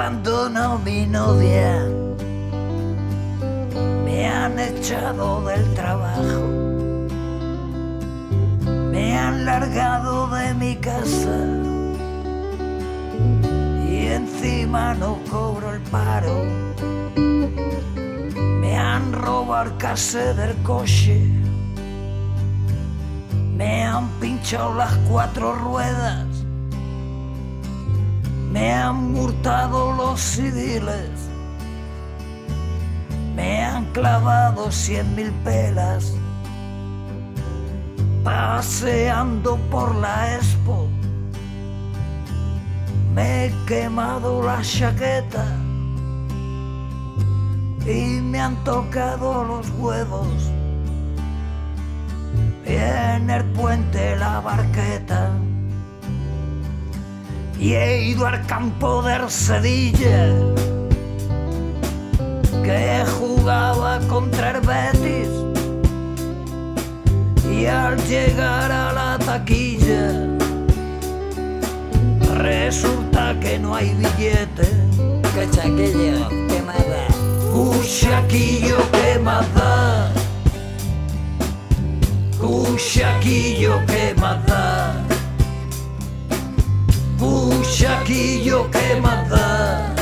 abandonado mi novia, me han echado del trabajo, me han largado de mi casa. Y encima no cobro el paro. Me han robado el case del coche, me han pinchado las cuatro ruedas me han hurtado los civiles, me han clavado cien mil pelas, paseando por la expo, me he quemado la chaqueta. Y me han tocado los huevos. En el puente la barqueta y he ido al campo de Arcedilla que jugaba contra el Betis y al llegar a la taquilla resulta que no hay billete. Que chaquillo, que más da un chaquillo que más da un chaquillo que más da un chaquillo que más da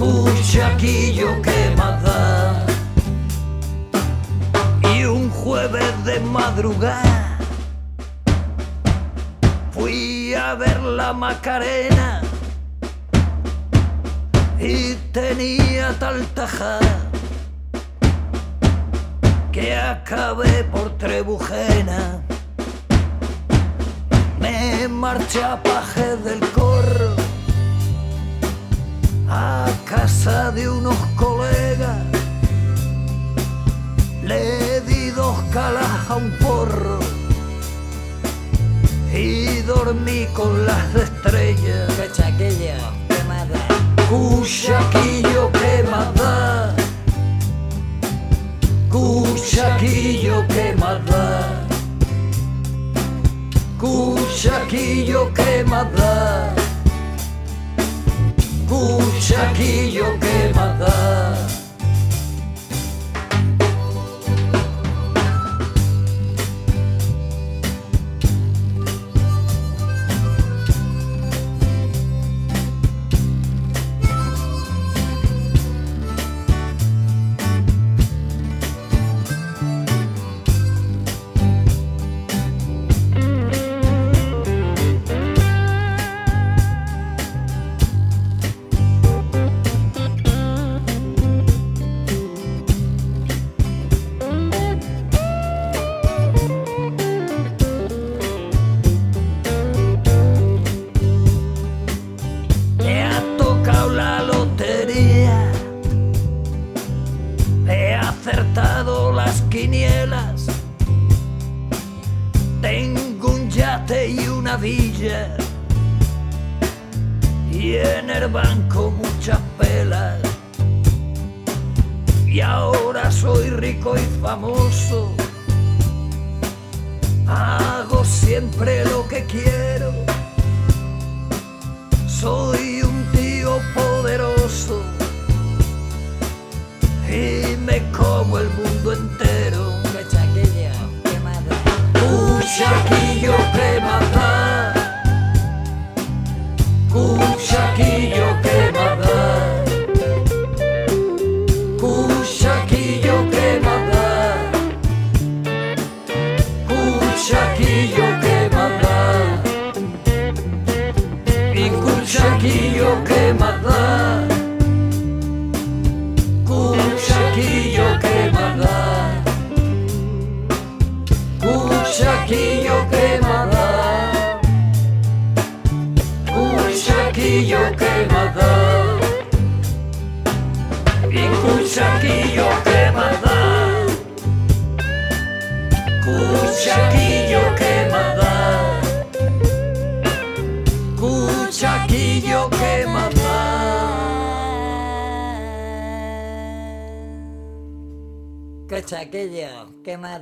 un chaquillo que y un jueves de madrugada fui a ver la Macarena y tenía tal tajada que acabé por Trebujena. Me marché a Paje del Corro a casa de unos colegas. Le di dos calas a un porro y dormí con las estrellas. kutsakio kema da kutsakio kema da acertado las quinielas. Tengo un yate y una villa. Y en el banco muchas pelas. Y ahora soy rico y famoso. Hago siempre lo que quiero. Mundo entero. que chaquillo, que más da Un chaquillo que mata, un chaquillo que mata, un chaquillo que mata, un chaquillo que mata. y cuchaquillo que mata, que chaquillo, que más